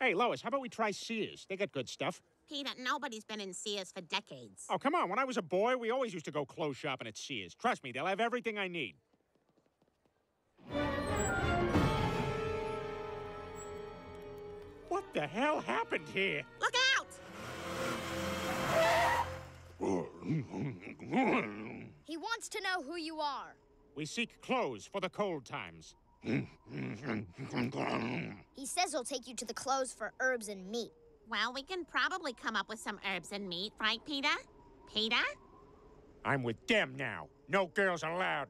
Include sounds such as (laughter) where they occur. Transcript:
Hey, Lois, how about we try Sears? They got good stuff. Peter, nobody's been in Sears for decades. Oh, come on. When I was a boy, we always used to go clothes shopping at Sears. Trust me, they'll have everything I need. What the hell happened here? Look out! (laughs) He wants to know who you are. We seek clothes for the cold times. He says he'll take you to the clothes for herbs and meat. Well, we can probably come up with some herbs and meat, right, Peter? Peter? I'm with them now. No girls allowed.